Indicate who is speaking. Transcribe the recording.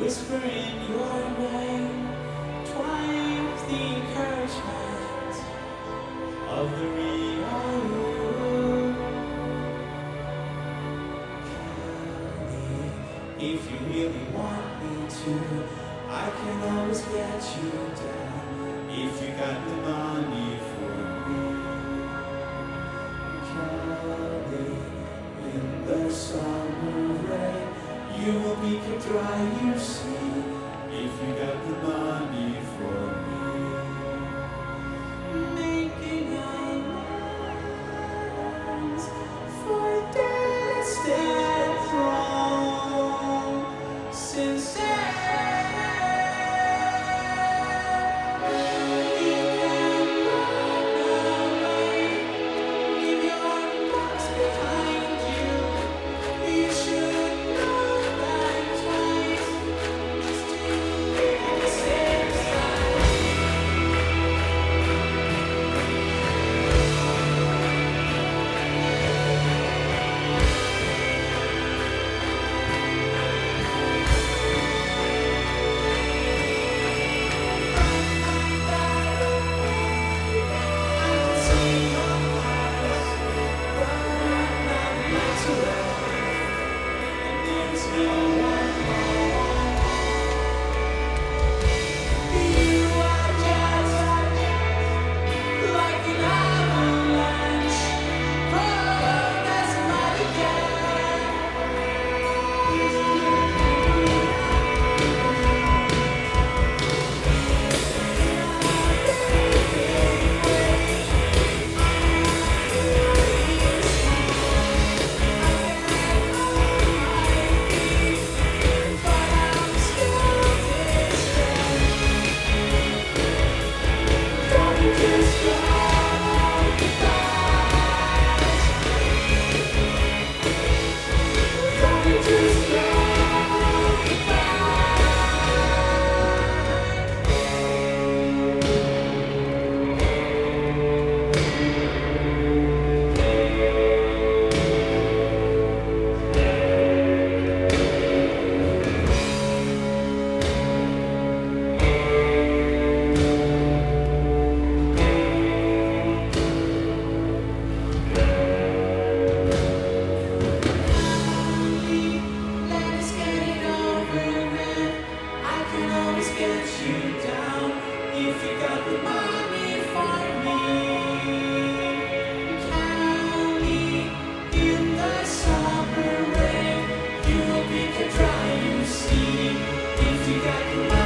Speaker 1: whispering your name, twice the encouragement of the real. If you really want me to, I can always get you down you will be kept dry, you see, if you got the money for me. Amen.